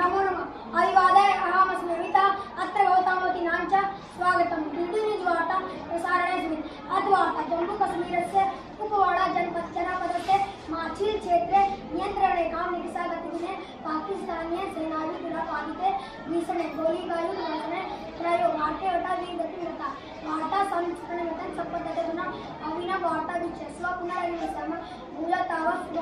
नमो नमः। अभिवादय अहमस्मि नमिता अत्र गौतमवतीनां च स्वागतं डीडी न्यूस् वार्ता प्रसारणेऽस्मिन् अद् वार्ता जम्मूकश्मीरस्य कुपवाडा जनपदस्य माछील क्षेत्रे नियन्त्रणरेखां निरसागतिभिः पाकिस्तानीय सेनाभिगुणपादिते भीषणे गोलिकायुर्वर्षणे त्रयोवार्ते वटा वीरगतिर्गता वार्ता संस्करणगतं सम्पद्यते पुनः अविनवार्ता विच्य स्वपुनरनिवेशनं मूलतावत्